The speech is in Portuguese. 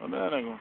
Tá vendo, é, negão?